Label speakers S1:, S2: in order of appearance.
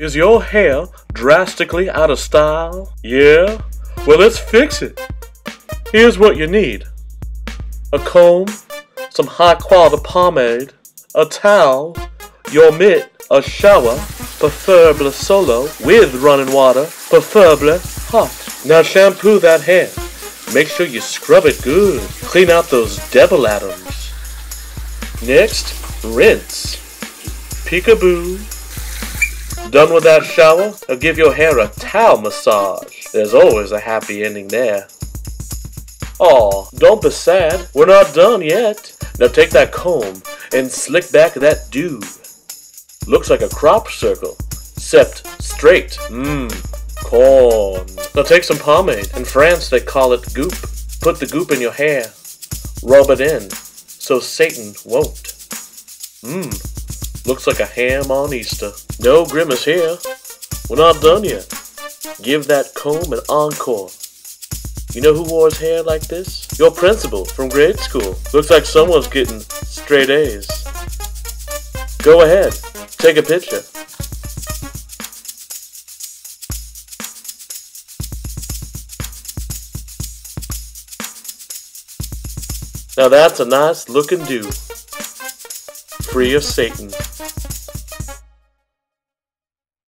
S1: Is your hair drastically out of style? Yeah? Well, let's fix it. Here's what you need a comb, some high quality pomade, a towel, your mitt, a shower, preferably solo, with running water, preferably hot. Now shampoo that hair. Make sure you scrub it good. Clean out those devil atoms. Next, rinse. Peekaboo. Done with that shower? I'll give your hair a towel massage. There's always a happy ending there. Aw, don't be sad. We're not done yet. Now take that comb and slick back that do. Looks like a crop circle, except straight. Mmm, corn. Now take some pomade. In France they call it goop. Put the goop in your hair. Rub it in, so Satan won't. Mmm, looks like a ham on Easter. No grimace here. We're not done yet. Give that comb an encore. You know who wore his hair like this? Your principal from grade school. Looks like someone's getting straight A's. Go ahead, take a picture. Now that's a nice looking do free of Satan.